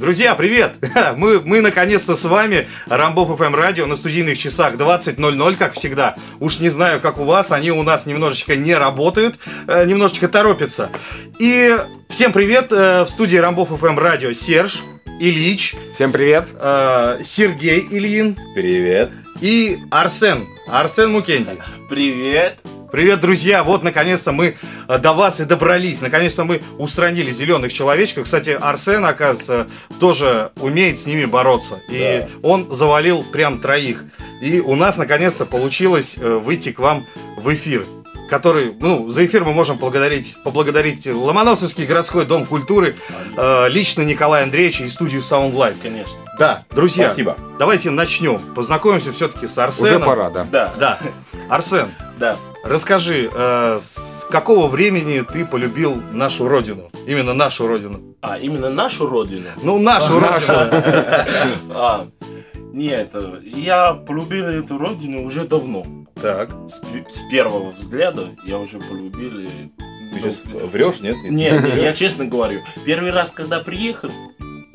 Друзья, привет! Мы, мы наконец-то с вами, Рамбов ФМ Радио, на студийных часах 20.00, как всегда. Уж не знаю, как у вас, они у нас немножечко не работают, э, немножечко торопятся. И всем привет, э, в студии Рамбов ФМ Радио Серж, Ильич, Всем привет. э, Сергей Ильин Привет. и Арсен, Арсен Мукенди. Привет! Привет, друзья! Вот, наконец-то мы э, до вас и добрались. Наконец-то мы устранили зеленых человечков. Кстати, Арсен, оказывается, тоже умеет с ними бороться. И он завалил прям троих. И у нас, наконец-то, получилось э, выйти к вам в эфир. Который, ну, за эфир мы можем поблагодарить, поблагодарить Ломоносовский городской дом культуры, э, лично Николая Андреевича и студию Sound Live. Конечно. Да, друзья, Спасибо. давайте начнем. Познакомимся все-таки с Арсеном. Уже пора, да. Да, Да. Арсен, да. Расскажи, э, с какого времени ты полюбил нашу родину? Именно нашу родину. А, именно нашу родину? Ну, нашу родину. А, нет, я полюбил эту родину уже давно. Так. С, с первого взгляда я уже полюбил. Ты сейчас врешь, нет? Нет, нет, я честно говорю. Первый раз, когда приехал,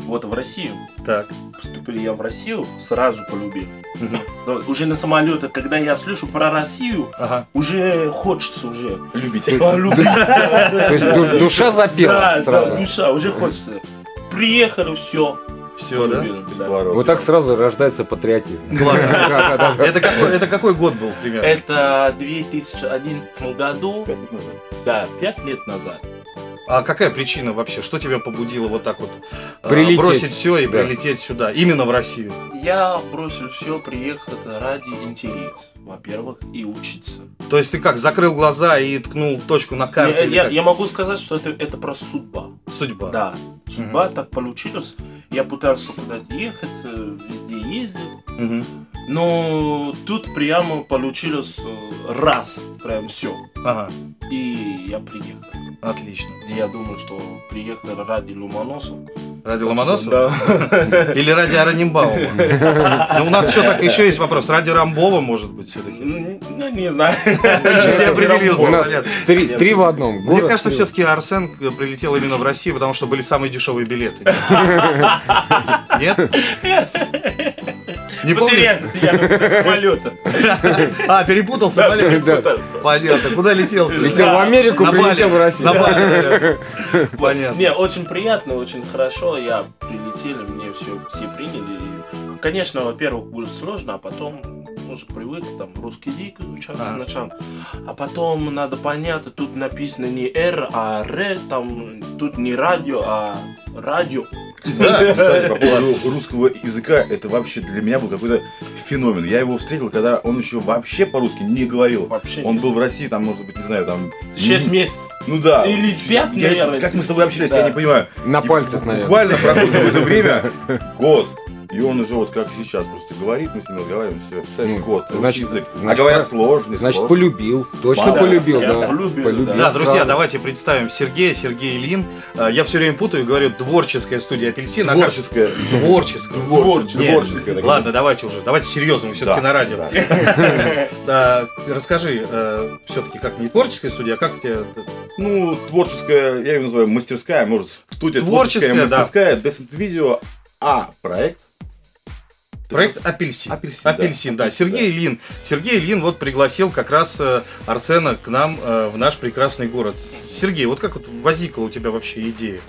вот в Россию, Так. поступил я в Россию, сразу полюбил. Уже на самолете, когда я слышу про Россию, Ага. уже хочется уже Любить. полюбить. То есть ду- душа запела Да, сразу. да, душа, уже хочется. Приехали, все. Все, да? Вот так сразу рождается патриотизм. Это какой, это какой год был примерно? Это в 2011 году, да, пять лет назад. А какая причина вообще? Что тебя побудило вот так вот э, Прилететь. бросить все и Да. прилететь сюда? Именно в Россию. Я бросил все, приехал ради интереса, во-первых, и учиться. То есть ты как, закрыл глаза и ткнул точку на карте? Я, я- я могу сказать, что это, это просто судьба. Судьба. Да, судьба так получилась. Я пытался куда-то ехать, э, везде ездил. Мгм. Но тут прямо получилось э, раз, прям все. Ага. И я приехал. Отлично. Я думаю, что приехал ради Ломоносов. Ради Ломоносова? Да. Или ради Аранимбаума? Ну, у нас еще так еще есть вопрос. Ради Рамбова, может быть, все-таки? Ну, не знаю. Еще не определился. У нас три, три в одном. Мне кажется, все-таки Арсен прилетел именно в Россию, потому что были самые дешевые билеты. Нет? Не? Потерялся я на самолета. А, перепутал самолет? Да. Понятно. Куда летел? Летел в Америку, На прилетел Бали. в Россию. На Бали. Понятно. Не, очень приятно, очень хорошо. Я прилетели, мне все, все приняли. И, Конечно, во-первых, было сложно, а потом уже привык, там, русский язык изучал Ага. сначала. А потом надо понять, тут написано не R, а R, там, тут не радио, а радио. Да, кстати, по поводу русского языка, это вообще для меня был какой-то феномен. Я его встретил, когда он еще вообще по-русски не говорил. Вообще Он был в России, там, может быть, не знаю, там... Шесть месяцев. Ну да. Или пять, Я- наверное. Как мы с тобой общались, я не понимаю. На пальцах, наверное. Буквально прошло какое-то время, год. И он уже вот как сейчас просто говорит, мы с ним разговариваем, все. Представляешь, Ну, год, русский значит- язык. А значит, говорят про- сложный, Значит, сложный. полюбил. Точно Да, полюбил, да. полюбил, да. Да, друзья, сразу. давайте представим Сергея, Сергей Ильин. Э, Я все время путаю и говорю творческая студия апельсин. а. Творческая. Творческое. Нет, Творческое. такое. Ладно, давайте уже. Давайте серьезно, мы все-таки Да, на радио. да. Да, Расскажи, все-таки как не творческая студия, а как тебе... Ну, творческая, я ее называю мастерская, может, студия Творческая, творческая, да. мастерская, Decent Video, а проект. Проект Апельсин. Апельсин, да. Апельсин, да. Апельсин, Сергей Ильин. Сергей Ильин вот пригласил как раз э, Арсена к нам э, в наш прекрасный город. Сергей, вот как вот возникла у тебя вообще идея?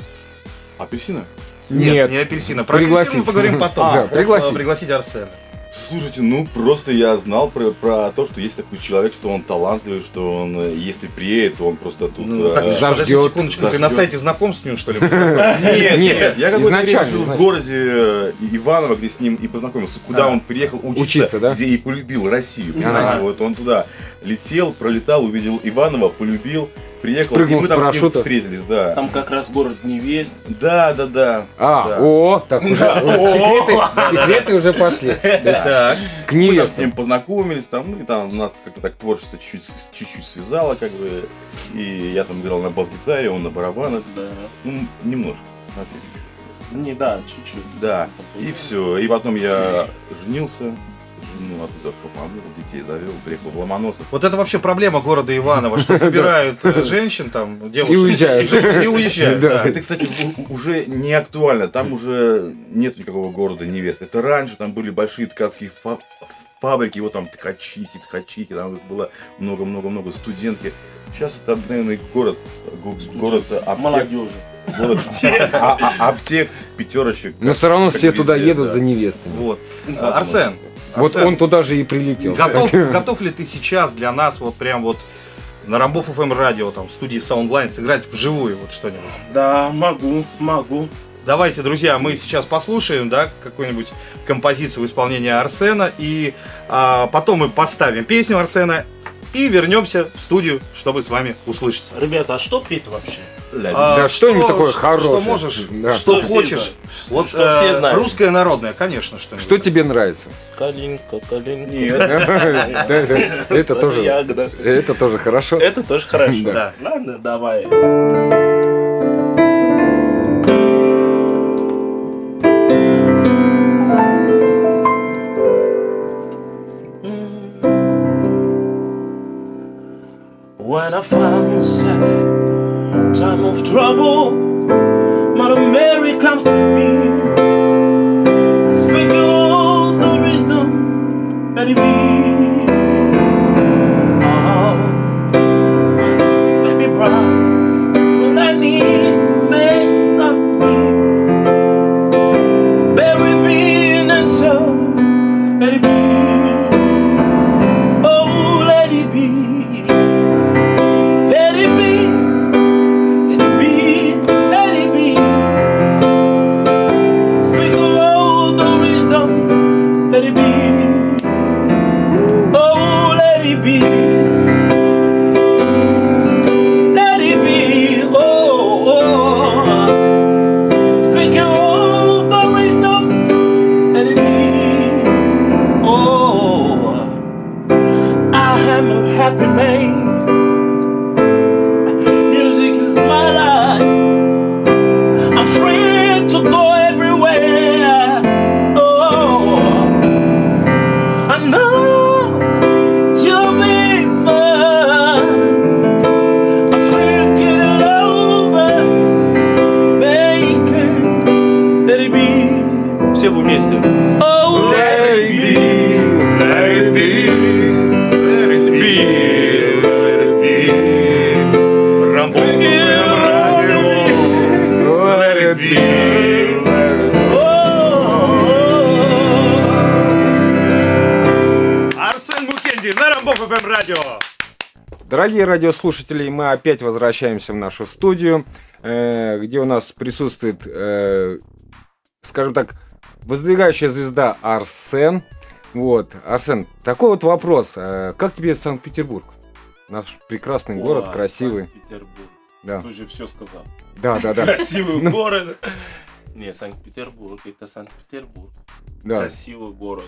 Апельсина? Нет. не апельсина. Про Пригласить. апельсин мы поговорим потом. Да, А, пригласить. э, Пригласить Арсена. Слушайте, ну просто я знал про, про то, что есть такой человек, что он талантливый, что он, э, если приедет, то он просто тут... Ну, э, так, зажгет, подожди секундочку, ты на сайте знаком с ним, что ли? Нет, Нет, я время изначально, жил в городе э, Иваново, где с ним и познакомился, куда А. он приехал учиться, где и полюбил Россию, понимаете, вот он туда летел, пролетал, увидел Иваново, полюбил, приехал, Спрыгнул и мы с там с ним парашюта. встретились, да. Там как раз город невест. Да, да, да. А, да. о, так уже секреты, секреты уже пошли. Так. К Мы там с ним познакомились, там, ну, и там нас как-то так творчество чуть-чуть, чуть-чуть связало, как бы, и я там играл на бас-гитаре, он на барабанах, Да. ну, немножко. Не, да, чуть-чуть. Да, и все. И потом я женился, ну, оттуда шопанул, детей завел, приехал в Ломоносов. Вот это вообще проблема города Иваново, что собирают э, женщин там, девушек. И уезжают. И, уезжают, Да. Это, кстати, уже не актуально. Там уже нет никакого города невест. Это раньше там были большие ткацкие фа- фабрики, вот там ткачихи, ткачихи, там было много-много-много студентки. Сейчас это обыкновенный город, го- город аптек, Молодежи. город а- а- аптек, пятерочек. Но все равно все туда едут да. за невестами. Вот. Арсен, Вот Арсен, он туда же и прилетел. готов, кстати. готов ли ты сейчас для нас вот прям вот на Рамбов ФМ радио, там, в студии Soundline сыграть вживую вот что-нибудь? Да, могу, могу. Давайте, друзья, мы сейчас послушаем, да, какую-нибудь композицию в исполнении Арсена, и а, потом мы поставим песню Арсена и вернемся в студию, чтобы с вами услышаться. Ребята, а что петь вообще? А, Да что-нибудь что- такое Что хорошее. можешь, Да. что Что хочешь. Вот Что э, все знают. русское народное, конечно, что Что тебе нравится? Калинка, калинка. Нет. Это тоже это тоже хорошо. Это тоже хорошо. Да. Ладно, давай. When I find myself time of trouble, comes to me, Дорогие радиослушатели, мы опять возвращаемся в нашу студию, э, где у нас присутствует, э, скажем так, воздвигающая звезда Арсен. Вот, Арсен, такой вот вопрос. э, Как тебе Санкт-Петербург? Наш прекрасный город, Ой, красивый. Санкт-Петербург. Да, Ты уже все сказал. да, да, да. Красивый Ну. город. Не, Санкт-Петербург, это Санкт-Петербург. да. Красивый город.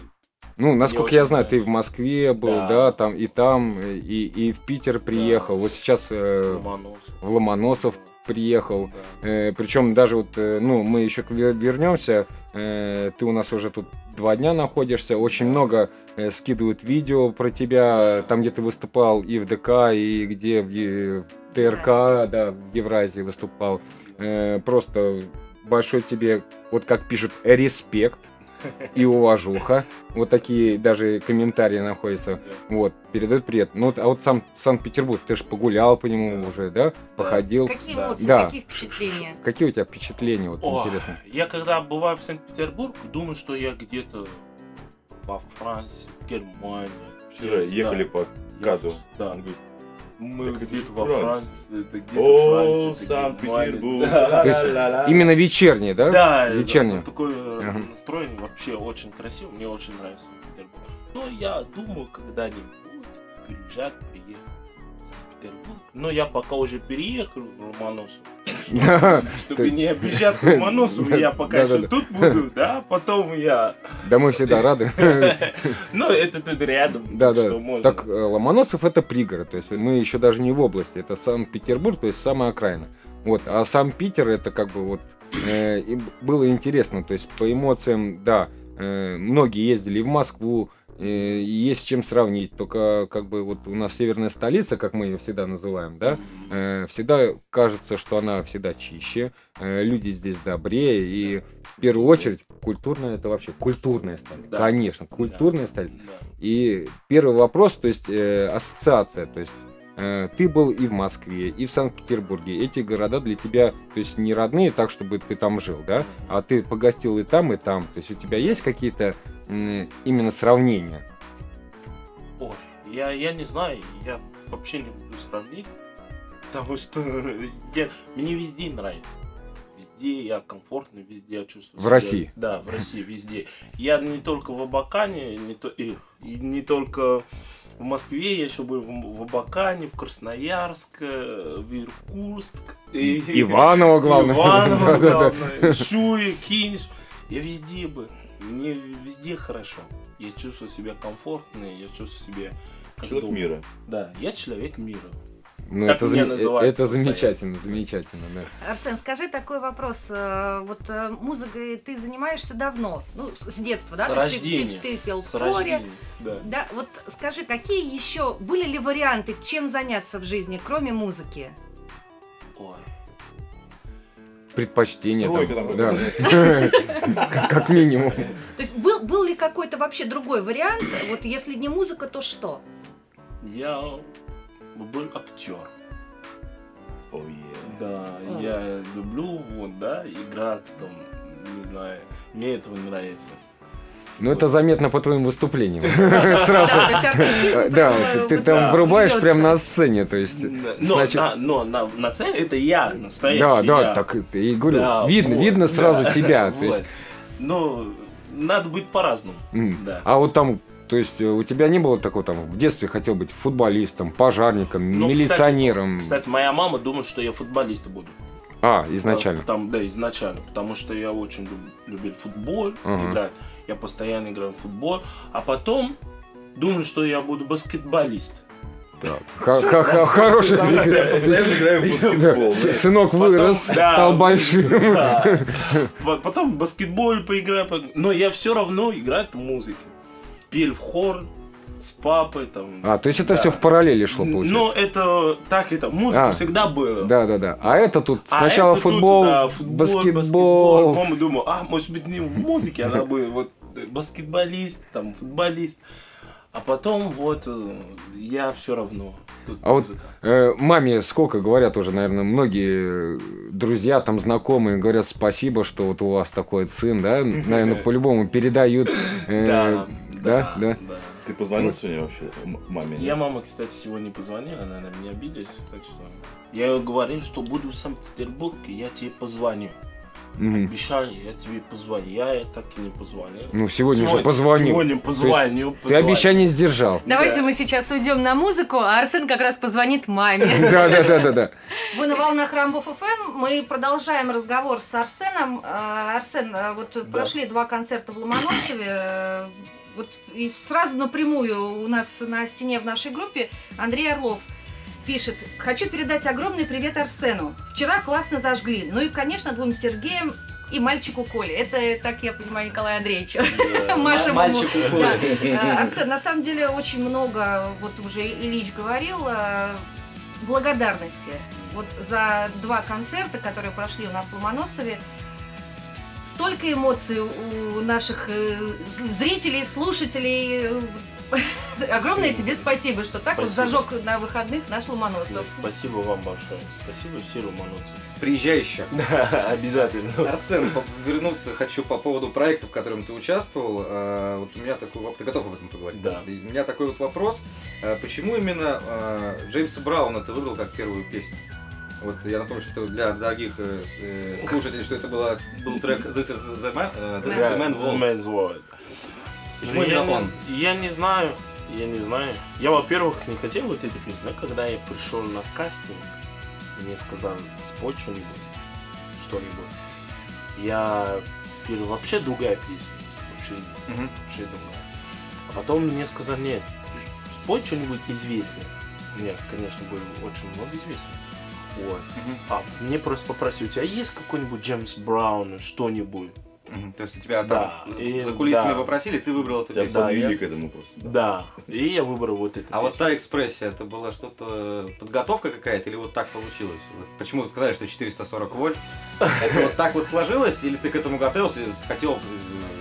Ну, насколько очень я знаю, ты нравится. в Москве был, Да. да, там и там, и, и в Питер приехал. Вот сейчас э, Ломоносов. в Ломоносов приехал. Да. причем даже вот, э, ну, мы еще к- вернемся. э, ты у нас уже тут два дня находишься. Очень много э, скидывают видео про тебя, там, где ты выступал и в ДК, и где в, Е- в ТРК, да, в Евразии выступал. Э, просто большой тебе, вот как пишут, респект и уважуха. Вот такие даже комментарии находятся. Вот, передают привет. Ну, вот, а вот сам Санкт-Петербург, ты же погулял по нему Да. уже, да? Походил. Какие Да. эмоции, Да. какие впечатления? Какие у тебя впечатления, вот О, интересно? Я когда бываю в Санкт-Петербург, думаю, что я где-то во Франции, в Германии. Вчера ехали по Каду. Да. Он говорит, Мы где-то во. Франции, это где-то О. Санкт-Петербург. Именно вечерние, да? Да, Вечерние. это такой э, настроен вообще очень красиво, мне очень нравится Санкт-Петербург. Но я думаю, когда-нибудь приезжать, Санкт-Петербург. Но я пока уже переехал в Ломоносов. Чтобы не обижать Ломоносов, я пока еще тут буду, да, потом я... Да мы всегда рады. Ну, это тут рядом, Да, да. Так, э, Ломоносов это пригород, то есть мы еще даже не в области, это Санкт-Петербург, то есть самая окраина. Вот, а сам Питер это как бы вот э, было интересно, то есть по эмоциям, да, э, многие ездили в Москву, есть с чем сравнить. Только как бы вот у нас северная столица, как мы ее всегда называем, да, э, всегда кажется, что она всегда чище, э, люди здесь добрее, и в первую очередь культурная, это вообще культурная столица. Да. Конечно, культурная Да. столица. Да. И первый вопрос, то есть э, ассоциация, то есть э, ты был и в Москве, и в Санкт-Петербурге. Эти города для тебя, то есть не родные, так чтобы ты там жил, да, а ты погостил и там, и там. То есть у тебя есть какие-то именно сравнения? Ой, я, я не знаю, я вообще не буду сравнить, потому что я, мне везде нравится. Везде я комфортно, везде я чувствую В России? Да, в России, везде. Я не только в Абакане, не, то, и, и не только в Москве, я еще был в, в Абакане, в Красноярск, э, в Иркутск. и- Иваново, главное. Иваново, главное, Шуи, Кинш. Я везде бы. Мне везде хорошо. Я чувствую себя комфортно, я чувствую себя как Человек дома. мира. Да, я человек мира. Ну, это, меня называют это постоянно. замечательно, замечательно, да. Арсен, скажи такой вопрос. э, Вот э, музыкой ты занимаешься давно, ну, с детства, да? С То есть ты- рождения. Ты, ты пел в С хоре. рождения. Да. Да, вот скажи, какие еще были ли варианты, чем заняться в жизни, кроме музыки? Ой. Предпочтение. Стройка там, там да. Как- минимум. То есть был, был ли какой-то вообще другой вариант? Вот если не музыка, то что? Я был актер. Ой, е. Да, А. я люблю вот, да, играть там, не знаю. Мне этого нравится. Ну, это заметно по твоим выступлениям. Сразу. Да, прямо ты- вот, там врубаешь льётся. прям на сцене, то есть... Но, на, но на, на сцене это я, настоящий Да, да, так это и говорю, видно, видно сразу тебя, то вот. есть... Ну, надо быть по-разному. А вот там, то есть э, у тебя не было такого там, в детстве хотел быть футболистом, пожарником, Ну, милиционером? Кстати, моя мама думает, что я футболистом буду. А, изначально. Там, да, изначально. Потому что я очень люб- любил футбол Ага. играть. Я постоянно играл в футбол. А потом думаю, что я буду баскетболист. Так. Хороший я постоянно играю в баскетбол. Сынок вырос, стал большим. Потом в баскетбол поиграю. по- Но я все равно играю в музыке. Пел в хор с папой. Там. А, то есть это Да. все в параллели шло, Но получается? это так это. Музыка А. всегда была. Да, да, да. А это тут А сначала это тут, футбол, да, футбол, баскетбол. Мама думала, а, может быть, не в музыке, она бы вот э, баскетболист, там, футболист. А потом вот э, я все равно. Тут А вот э, маме сколько говорят уже, наверное, многие друзья, там знакомые говорят спасибо, что вот у вас такой сын, да? Наверное, по-любому передают. э, да, да, да. Ты позвонил сегодня вообще маме? Я мама, кстати, сегодня позвонила, она на меня обиделась, так что я ей говорил, что буду в Санкт-Петербурге, я тебе позвоню. Мгм. Обещали, я тебе позвоню. Я так и не позвонил. Ну, сегодня же позвонил. Сегодня позвоню. Ты обещание сдержал. Давайте Да. мы сейчас уйдем на музыку, а Арсен как раз позвонит маме. Да, да, да, да, да. Вы на волнах Рамбов ФМ. Мы продолжаем разговор с Арсеном. А, Арсен, а, вот прошли два концерта в Ломоносове. э, Вот и сразу напрямую у нас на стене в нашей группе Андрей Орлов пишет. Хочу передать огромный привет Арсену. Вчера классно зажгли. Ну и, конечно, двум Сергеем и мальчику Коле. Это, так я понимаю, Николай Андреевичу. Маша Мальчику. Коле. Да. А, Арсен, на самом деле очень много, вот уже Ильич говорил, э, благодарности. Вот за два концерта, которые прошли у нас в Ломоносове, столько эмоций у наших э, зрителей, слушателей. Огромное тебе спасибо, что так вот зажег на выходных наш Ломоносов. Спасибо вам большое. Спасибо все руманоцы. Приезжай еще. Да, обязательно. Арсен, вернуться хочу по поводу проекта, в котором ты участвовал. А, Вот у меня такой вопрос. Ты готов об этом поговорить? Да. У меня такой вот вопрос. А, Почему именно а, Джеймса Брауна ты выбрал как первую песню? Вот я напомню, что это для дорогих э, э, слушателей, что это была, был трек This is the Man, э, This is Да, the This Wolf. Man's World. Почему Ну, я, именно не, он? я не знаю, я не знаю. Я, во-первых, не хотел вот эту песню, но когда я пришел на кастинг, мне сказали, спой что-нибудь, что-нибудь. Я пел вообще другая песня, вообще, Мгм. вообще другая. А потом мне сказали, нет, спой что-нибудь известное. Нет, конечно, было очень много известных. Вот. Мгм. А мне просто попросили, у тебя есть какой-нибудь Джеймс Браун, что-нибудь? То есть тебя Да, там и- за кулисами да. попросили, ты выбрал эту Тебя песню. Да, подвели я- к этому просто. да. Да, и я выбрал вот это. А вот та экспрессия, это была что-то, подготовка какая-то или вот так получилось? Вот почему ты сказали, что 440 вольт? Это вот так вот сложилось, или ты к этому готовился, и хотел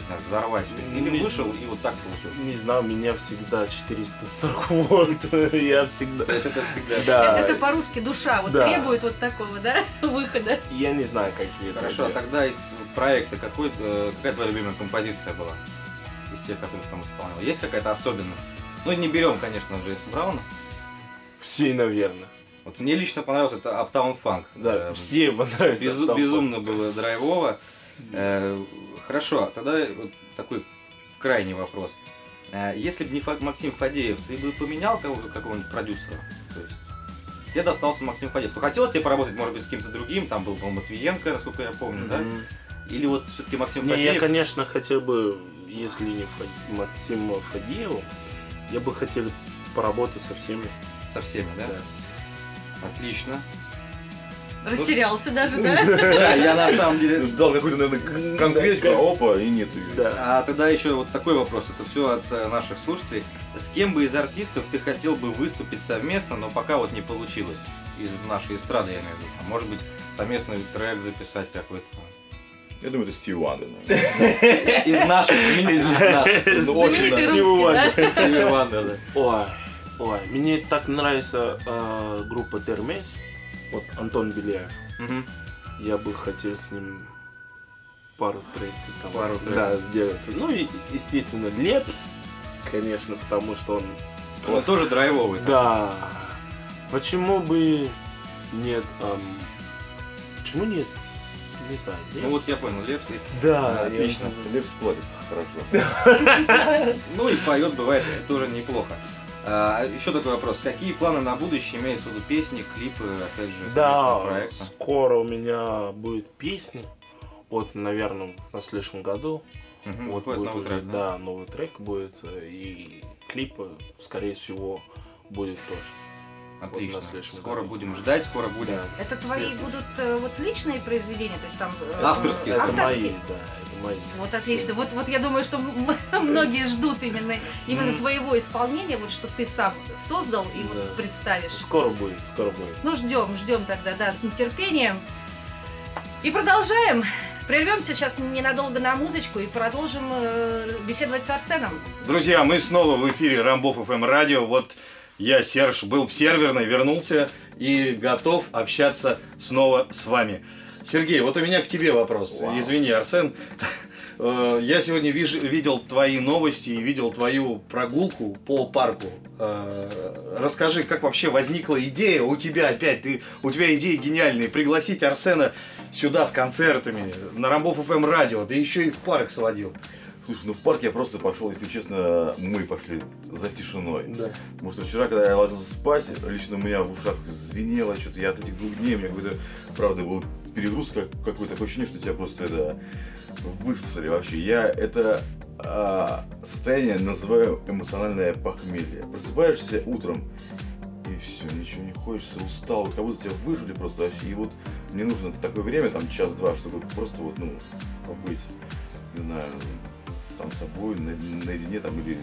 знаю, взорвать? Или Не вышел и вот так получилось? Не знаю, у меня всегда 440 вольт. Я всегда... То есть это всегда... Да, Это по-русски душа вот Да. требует вот такого, да, выхода. я не знаю, какие это. Хорошо, а тогда из проекта какой, э, какая твоя любимая композиция была? Из тех, которые ты там исполнял? Есть какая-то особенная? Ну, не берем, конечно, Джеймса Брауна. Все, наверное. Вот мне лично понравился это Uptown Funk. Да, Э, все понравились. Безу- безумно было драйвово. Э, хорошо, тогда вот такой крайний вопрос. Э, если бы не Максим Фадеев, ты бы поменял кого- какого-нибудь продюсера? То есть тебе достался Максим Фадеев. То хотелось тебе поработать, может быть, с кем-то другим, там был, по-моему, Матвиенко, насколько я помню, Funk. да? Или вот все-таки Максим Не, Фадеев? я, конечно, хотел бы, если не Фа- Максима Фадеева, я бы хотел поработать со всеми. Со всеми, да? Да. Отлично. Растерялся даже, да? Да, я на самом деле... Ждал какую-то, наверное, конкретику, а опа, и нету ее. Да. А тогда еще вот такой вопрос, это все от э, наших слушателей. С кем бы из артистов ты хотел бы выступить совместно, но пока вот не получилось? Из нашей эстрады, я имею в виду. Может быть, совместный трек записать какой-то. Я думаю, это Стив Вандер. Из наших, из наших. Ну, очень русский, да? Стиви Вандер, да. Ой, ой, мне так нравится э, группа Термес, вот Антон Беляев. Мгм. Я бы хотел с ним пару треков там, Пару да, треков. сделать. Ну и, естественно, Лепс, конечно, потому что он... Он тоже драйвовый. Да. Почему бы нет? эм, почему нет? Не знаю. Ну Лепс? вот я понял, Лепс. и- да, отлично. Лепс платит хорошо. Ну и поет бывает тоже неплохо. А, еще такой вопрос. Какие планы на будущее имеется в виду песни, клипы, опять же, Да, проекта? скоро у меня будет песня. Вот, наверное, на следующем году. Мгм, Вот будет новый уже, трек, да? да, новый трек будет. И клипы, скорее всего, будет тоже. Отлично. следующем Скоро году. будем ждать, скоро будем. Да. Это твои Естественно. будут э, вот личные произведения, то есть там... э, Авторские, Это авторские? мои, да, это мои. Вот отлично. Вот, вот я думаю, что многие ждут именно, именно твоего исполнения, вот что ты сам создал и вот Да. представишь. Скоро будет, скоро будет. Ну, ждем, ждем тогда, да, с нетерпением. И продолжаем. Прервемся сейчас ненадолго на музычку и продолжим э, беседовать с Арсеном. Друзья, мы снова в эфире Рамбов ФМ радио. Вот я, Серж, был в серверной, вернулся и готов общаться снова с вами. Сергей, вот у меня к тебе вопрос. Извини, Арсен. Э, Я сегодня виж- видел твои новости и видел твою прогулку по парку. Э, Расскажи, как вообще возникла идея у тебя опять? Ты, у тебя идеи гениальные. Пригласить Арсена сюда с концертами на Рамбов ФМ радио, да еще и в парк сводил. Слушай, ну в парк я просто пошел, если честно, мы пошли за тишиной. Да. Потому что вчера, когда я ложился спать, лично у меня в ушах звенело что-то. Я от этих двух дней, у меня какой-то, правда, был перегруз как, какой-то, такое ощущение, что тебя просто это высосали вообще. Я это а, состояние называю эмоциональное похмелье. Просыпаешься утром, и все, ничего не хочется, устал, вот как будто тебя выжили просто вообще. И вот мне нужно такое время, там час-два, чтобы просто вот, ну, побыть, не знаю, сам собой, на- наедине там или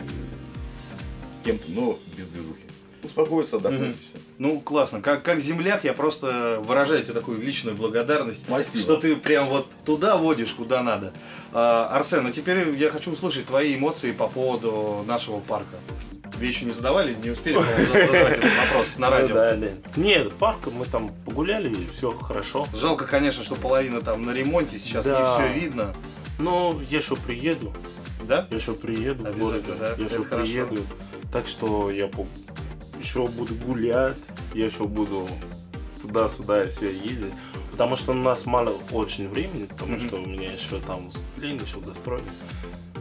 с кем-то, но без движухи. Успокоиться, отдохнуть и все. Ну, классно. Как, как земляк я просто выражаю тебе такую личную благодарность, Спасибо. что ты прям вот туда водишь, куда надо. А, Арсен, ну теперь я хочу услышать твои эмоции по поводу нашего парка. Тебе еще не задавали, не успели задавать этот вопрос на радио. Да, да. Нет, парк, мы там погуляли, все хорошо. Жалко, конечно, что половина там на ремонте, сейчас Да. не все видно. Но я еще приеду, Да? я еще приеду в городе, да, я это еще хорошо. приеду. Так что я еще буду гулять, я еще буду туда-сюда все ездить. Потому что у нас мало очень времени, потому Мгм. что у меня еще там выступление, еще гастроли.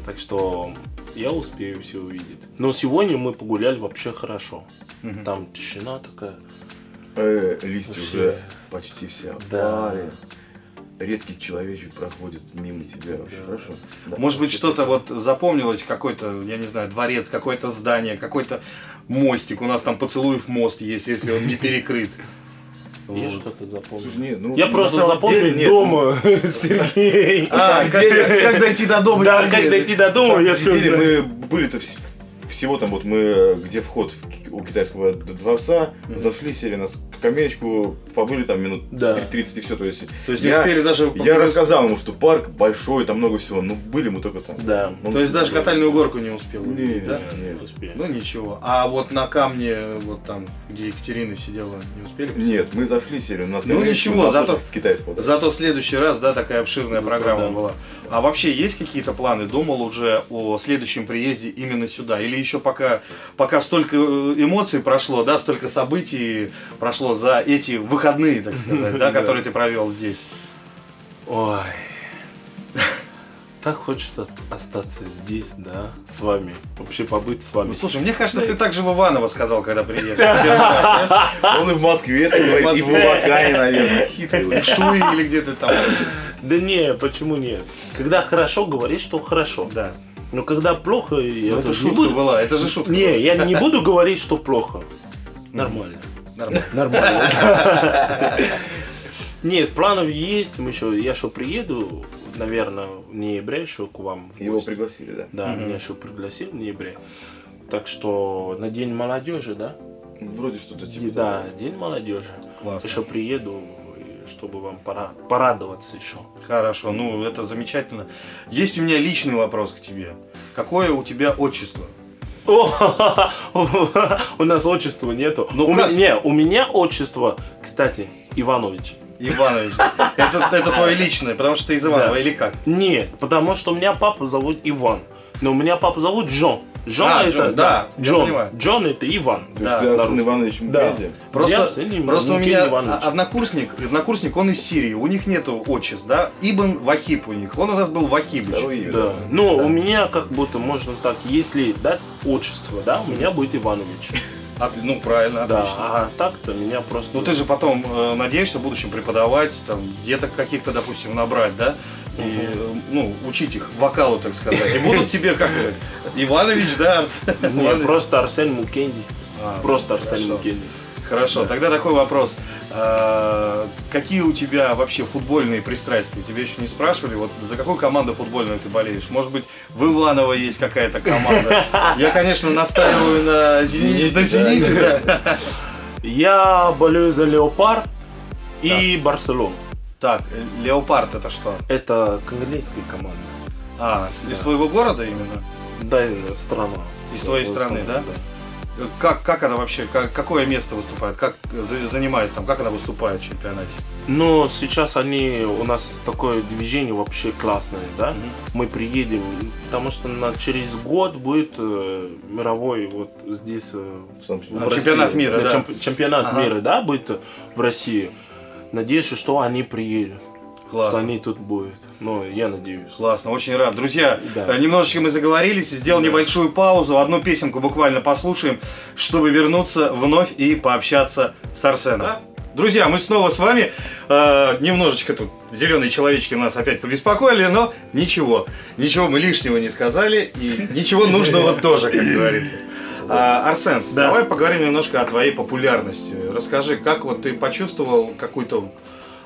Так что я успею все увидеть. Но сегодня мы погуляли вообще хорошо. Мгм. Там тишина такая. Э, листья Вообще. уже почти все Да. Редкий человечек проходит мимо тебя. Вообще Да. хорошо. Да. Может быть, что-то вот запомнилось, какой-то, я не знаю, дворец, какое-то здание, какой-то мостик. У нас там поцелуев мост есть, если он не перекрыт. Есть Вот. что-то запомнил? Слушай, нет, ну, Я просто запомнил деле нет. дома Сергей. А, как, как дойти до дома? Да, Сергей? как дойти до дома, я все мы были-то вс- всего там вот мы, где вход в у китайского дворца, зашли, сели на скамеечку, побыли там минут Да. 30 и все. То есть, То есть не я, успели даже... я рассказал ему, что парк большой, там много всего, ну были мы только там. Да. Ну, То есть даже катальную горку не успел Не, увидеть, да? не. Не успею. Ну ничего. А вот на камне, вот там, где Екатерина сидела, не успели? Нет, мы зашли, сели на Ну, скамеечку ничего, зато- китайского. да. Зато в следующий раз, да, такая обширная Ну, программа да. была. А вообще есть какие-то планы? Думал уже о следующем приезде именно сюда? Или еще пока, пока столько э, эмоций прошло, да, столько событий прошло за эти выходные, так сказать, да, которые ты провел здесь? Ой. Так хочется ост- остаться здесь, да, с вами. Вообще побыть с вами. Ну, слушай, мне кажется, ты так же в Иваново сказал, когда приехал. Он и в Москве и в. Вакане, наверное. Хитрый. В Шуе или где ты там. Да не, почему нет? Когда хорошо, говоришь, что хорошо. Да. Но когда плохо, я Ну, это шутка буду- была, это же шутка. Не, я не буду говорить, что плохо. Нормально. Нормально. Нормально. Нет, планов есть. Мы еще, я еще приеду, наверное, в ноябре еще к вам. в Его пригласили, да. Да, меня еще пригласили в ноябре. Так что на День молодежи, да? Вроде что-то типа. да, День молодежи. Классно. Еще приеду, чтобы вам пора, порадоваться еще. Хорошо, ну это замечательно. Есть у меня личный вопрос к тебе. Какое у тебя отчество? О, у нас отчества нету. Ну у, не, у меня отчество, кстати, Иванович. Иванович. Это, это твое личное, потому что ты из Иванова Да. или как? Нет, потому что у меня папа зовут Иван. Но у меня папа зовут Джон. Джон А, это Джон, да, Джон. Джон это Иван. То Да, есть ты Арсен на Иванович Да. Просто, Я сын Иван- просто у меня Иванович. однокурсник, однокурсник, он из Сирии, у них нету отчеств, да? Ибн Вахиб у них, он у нас был Вахибыч. Второе имя. Да. Но у меня как будто можно так, если дать отчество, да, у меня будет Иванович. Отли- ну, правильно, Да, отлично. а так-то меня просто... Ну ты же потом э, надеешься в будущем преподавать, там, деток каких-то, допустим, набрать, да? И, ну, учить их вокалу, так сказать. И будут тебе как Иванович, да, Арсен? Просто Арсен Мукенди. А, Просто Арсен. Мукенди. Хорошо, тогда такой вопрос. А, какие у тебя вообще футбольные пристрастия? Тебя еще не спрашивали, вот за какую команду футбольную ты болеешь? Может быть, в Иваново есть какая-то команда? Я, конечно, настаиваю на Зените. Я болею за Леопард и Барселону. Так, Леопард это что? Это конголезская команда. А, из своего города именно? Да, именно страна. Из твоей страны, да? Как, как она вообще, как, какое место выступает, как за- занимает там, как она выступает в чемпионате? Но сейчас они, у нас такое движение вообще классное, да? Мы приедем, потому что на, через год будет э, мировой вот здесь э, А, в чемпионат России. мира, да. чемп- чемпионат Ага. мира, да, будет в России. Надеюсь, что они приедут, что Классно. они тут будут. Ну, я надеюсь. Классно, очень рад. Друзья, Да. э, немножечко мы заговорились, сделал небольшую паузу, одну песенку буквально послушаем, чтобы вернуться вновь и пообщаться с Арсеном. Друзья, мы снова с вами. Э, немножечко тут зеленые человечки нас опять побеспокоили, но ничего. Ничего мы лишнего не сказали и ничего нужного тоже, как говорится. А, Арсен, Да. давай поговорим немножко о твоей популярности. Расскажи, как вот ты почувствовал какую-то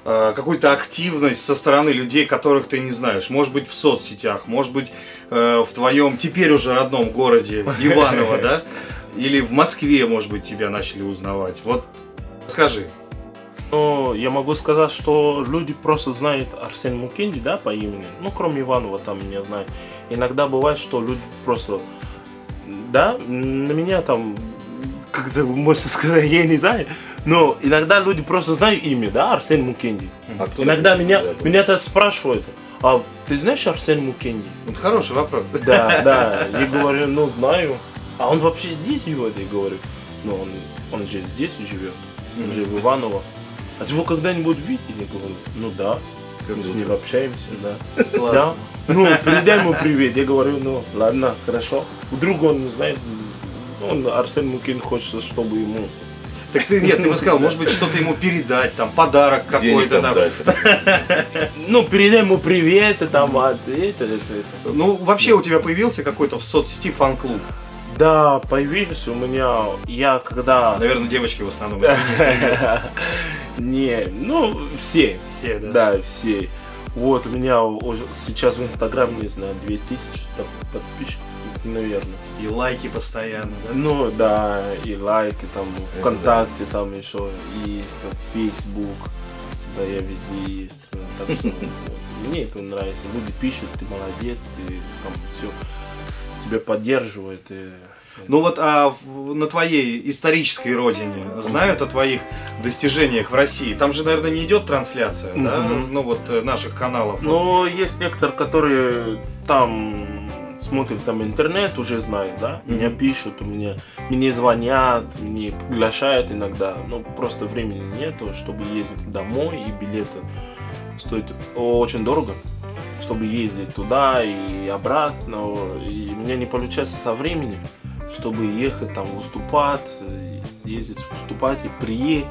э, какую-то активность со стороны людей, которых ты не знаешь. Может быть, в соцсетях, может быть, э, в твоем теперь уже родном городе Иваново, да? Или в Москве, может быть, тебя начали узнавать. Вот скажи. Но я могу сказать, что люди просто знают Арсен Мукенди, да, по имени. Ну, кроме Иванова там меня знают. Иногда бывает, что люди просто, да, на меня там, как-то можно сказать, я не знаю. Но иногда люди просто знают имя, да, Арсен Мукенди. А Иногда меня, меня-то спрашивают, а ты знаешь Арсен Мукенди? Вот хороший вопрос. Да, да. Я говорю, ну знаю. А он вообще здесь живет? Я говорю, ну он, он же здесь живет. Он же в Иваново. А ты его когда-нибудь видели? Я говорю, ну да. Мы с ним общаемся, да. Да. Классно. Ну, передай ему привет. Я говорю, ну ладно, хорошо. Вдруг он знает, он Арсен Мукин хочет, чтобы ему... Так ты нет, ты бы сказал, может быть, что-то ему передать, там, подарок какой-то там. Ну, передай ему привет, там, а, это, это, это. Ну, вообще у тебя появился какой-то в соцсети фан-клуб. Да, появились у меня, я когда... Наверное, девочки в основном. Не, ну, все. Все, да? Да, все. Вот, у меня уже сейчас в Инстаграм, не знаю, 2000 там, подписчиков, наверное. И лайки постоянно, да? Ну, да, и лайки там, ВКонтакте там еще есть, там, Facebook, да, я везде есть. Так что, вот, мне это нравится. Люди пишут, ты молодец, ты там все тебя поддерживают. И, Ну вот, а в- на твоей исторической родине знают о твоих достижениях в России? Там же, наверное, не идет трансляция, да? Ну вот э, наших каналов. Но есть некоторые, которые там смотрят там интернет, уже знают, да? Меня пишут, у меня, мне звонят, мне приглашают иногда. Но просто времени нету, чтобы ездить домой, и билеты стоят очень дорого чтобы ездить туда и обратно. И у меня не получается со временем, чтобы ехать там выступать, ездить выступать и при,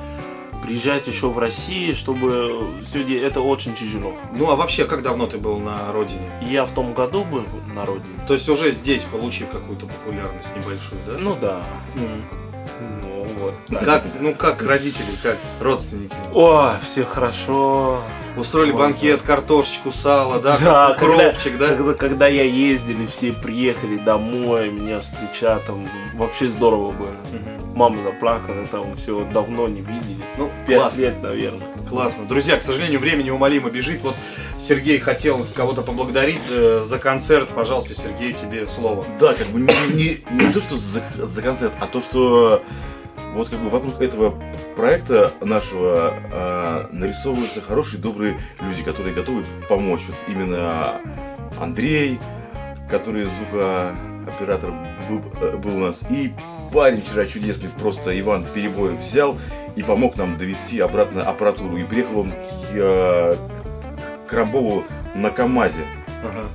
приезжать еще в Россию, чтобы все это очень тяжело. Ну а вообще, как давно ты был на родине? Я в том году был на родине. То есть уже здесь, получив какую-то популярность небольшую, да? Ну да. Мгм. Ну вот. так. Как, ну как родители, как родственники? О, все хорошо. Устроили Вот, банкет, картошечку, сало, да? Да, укропчик, да? Когда, когда я ездили, все приехали домой, меня встречать, там вообще здорово было. Мгм. Мама заплакала, там все давно не виделись. Ну, Пять классно. лет, наверное. Классно. Друзья, к сожалению, время неумолимо бежит. Вот Сергей хотел кого-то поблагодарить за, за концерт. Пожалуйста, Сергей, тебе слово. Да, как бы не, не- не то, что за, за концерт, а то, что вот как бы вокруг этого проекта нашего а, нарисовываются хорошие, добрые люди, которые готовы помочь. Вот именно Андрей, который звукооператор был, э, был у нас, и парень вчера чудесный, просто Иван Перебоев взял и помог нам довести обратно аппаратуру. И приехал он к, э, к Рамбову на КАМАЗе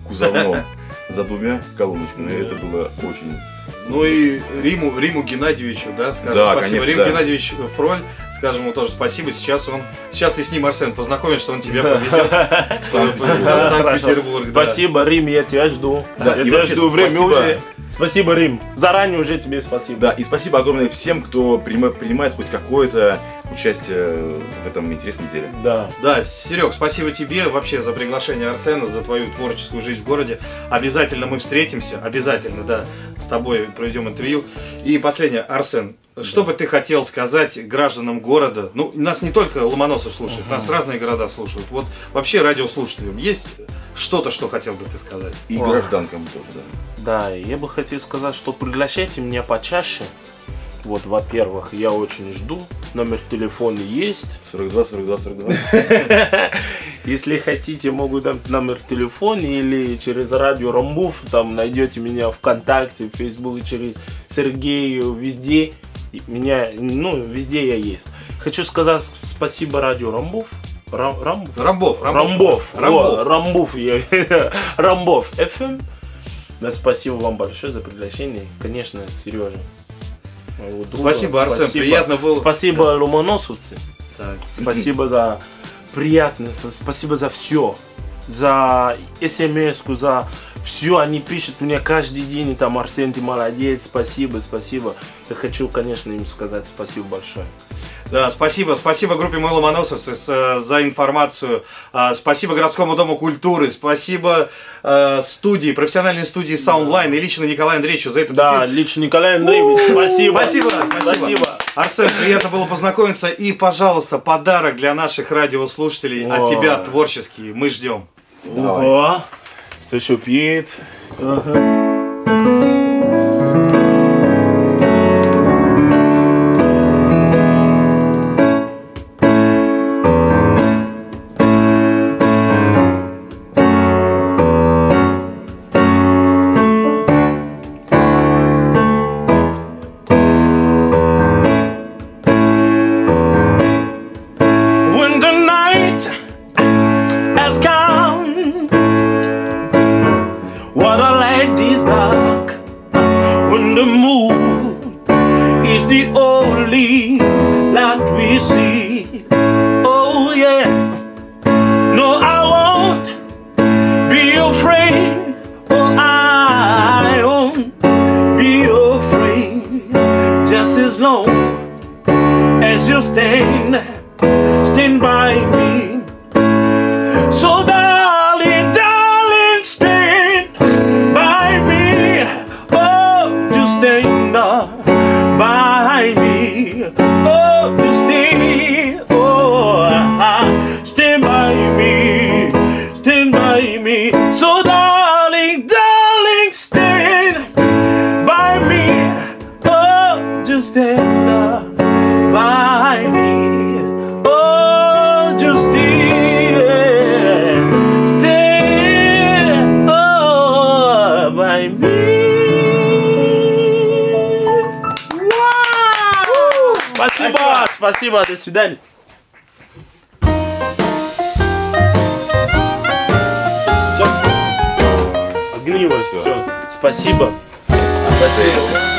кузовном за двумя колоночками. Это было очень... Ну и Риму, Риму Геннадьевичу, да, скажем Да, спасибо. конечно, Рим да. Геннадьевич Фроль, скажем ему тоже спасибо. Сейчас он, сейчас ты с ним, Арсен, познакомишься, он тебя повезет в Санкт-Петербург. Спасибо, Рим, я тебя жду. Я тебя жду, время уже. Спасибо, Рим. Заранее уже тебе спасибо. Да, и спасибо огромное всем, кто принимает хоть какое-то участие в этом интересном деле. Да. Да, Серег, спасибо тебе вообще за приглашение Арсена, за твою творческую жизнь в городе. Обязательно мы встретимся, обязательно, да, с тобой проведем интервью. И последнее, Арсен, что бы ты хотел сказать гражданам города? Ну, нас не только Ломоносов слушает, нас разные города слушают. Вот вообще радиослушателям есть что-то, что хотел бы ты сказать? И гражданкам тоже, да. Да, я бы хотел сказать, что приглашайте меня почаще. Вот, во-первых, я очень жду. Номер телефона есть. 42, 42, 42. Если хотите, могу дать номер телефона или через радио Рамбув. Там найдете меня ВКонтакте, в Фейсбуке, через Сергею, везде. Меня, ну, везде я есть. Хочу сказать спасибо радио Рамбув. Рам, Рамбув? Рамбов, Рамбов. Рамбов. О, Рамбов. я- Рамбов FM. Да, спасибо вам большое за приглашение. Конечно, Сережа. моего друга. Спасибо, Арсен, Спасибо. приятно было. Спасибо, ломоносовцы. Так. Спасибо за приятность, спасибо за все. За смс за все они пишут мне каждый день, там, Арсен, ты молодец, спасибо, спасибо. Я хочу, конечно, им сказать спасибо большое. Да, спасибо, спасибо группе «Мы Ломоносовцы» э, за информацию. А, Спасибо городскому дому культуры, спасибо э, студии, профессиональной студии Soundline и лично Николаю Андреевичу за этот Да, эфир. лично Николай Андреевич, спасибо. Спасибо, спасибо. Спасибо. Арсен, приятно было познакомиться. И, пожалуйста, подарок для наших радиослушателей от тебя творческий. Мы ждем. Давай. О, что еще пьет? When Спасибо, до свидания. Все. Огниво, все. Спасибо. Спасибо.